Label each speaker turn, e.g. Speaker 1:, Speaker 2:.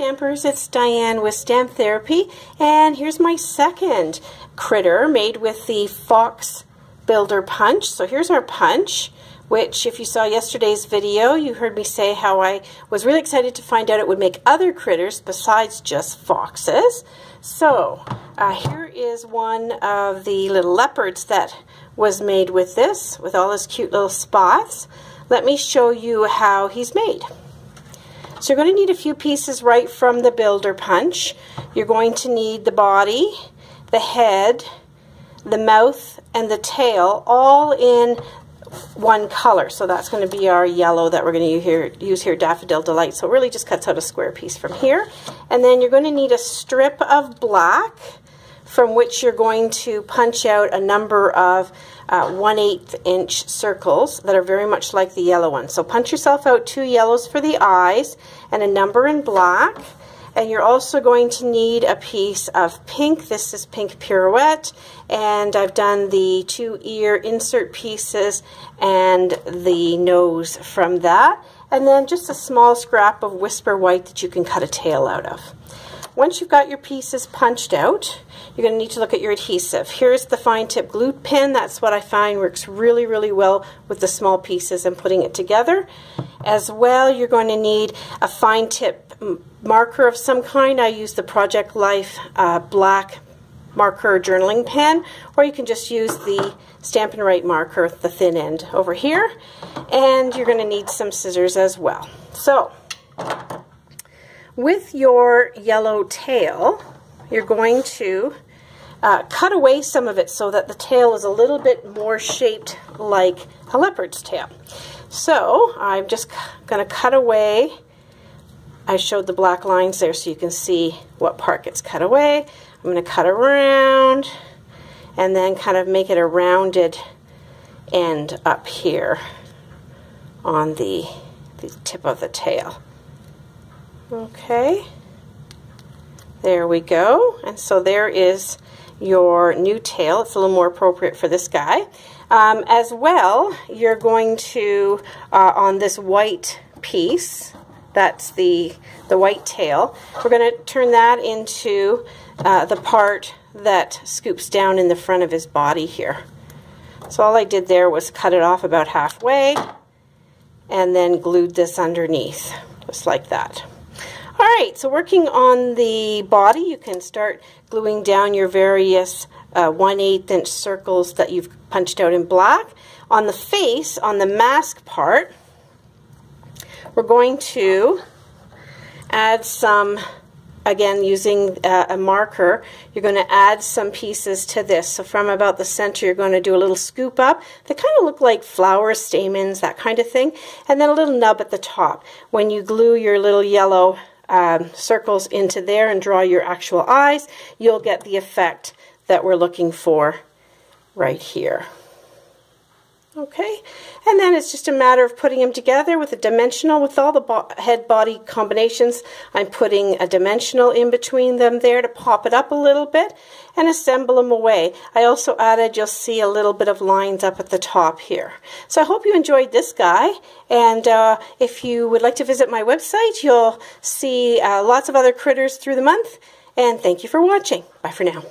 Speaker 1: Stampers, it's Diane with Stamp Therapy, and here's my second critter made with the Fox Builder Punch. So here's our punch, which if you saw yesterday's video, you heard me say how I was really excited to find out it would make other critters besides just foxes. So uh, here is one of the little leopards that was made with this, with all his cute little spots. Let me show you how he's made. So you're going to need a few pieces right from the builder punch. You're going to need the body, the head, the mouth, and the tail all in one color. So that's going to be our yellow that we're going to use here, Daffodil Delight. So it really just cuts out a square piece from here. And then you're going to need a strip of black from which you're going to punch out a number of uh, 1 8 inch circles that are very much like the yellow one. So punch yourself out two yellows for the eyes and a number in black. And you're also going to need a piece of pink. This is pink pirouette. And I've done the two ear insert pieces and the nose from that. And then just a small scrap of whisper white that you can cut a tail out of. Once you've got your pieces punched out, you're going to need to look at your adhesive. Here's the fine tip glue pen. That's what I find works really, really well with the small pieces and putting it together. As well, you're going to need a fine tip marker of some kind. I use the Project Life uh, black marker journaling pen, or you can just use the Stampin' Write marker, the thin end over here. And you're going to need some scissors as well. So, with your yellow tail, you're going to uh, cut away some of it so that the tail is a little bit more shaped like a leopard's tail. So I'm just going to cut away. I showed the black lines there so you can see what part gets cut away. I'm going to cut around and then kind of make it a rounded end up here on the, the tip of the tail. Okay, there we go. And so there is your new tail. It's a little more appropriate for this guy. Um, as well, you're going to, uh, on this white piece, that's the, the white tail, we're going to turn that into uh, the part that scoops down in the front of his body here. So all I did there was cut it off about halfway and then glued this underneath, just like that. All right, so working on the body, you can start gluing down your various uh, 1 8 inch circles that you've punched out in black. On the face, on the mask part, we're going to add some, again using uh, a marker, you're going to add some pieces to this. So from about the center, you're going to do a little scoop up. They kind of look like flower stamens, that kind of thing. And then a little nub at the top. When you glue your little yellow um, circles into there and draw your actual eyes, you'll get the effect that we're looking for right here. Okay, and then it's just a matter of putting them together with a dimensional, with all the bo head body combinations. I'm putting a dimensional in between them there to pop it up a little bit and assemble them away. I also added, you'll see a little bit of lines up at the top here. So I hope you enjoyed this guy, and uh, if you would like to visit my website, you'll see uh, lots of other critters through the month, and thank you for watching. Bye for now.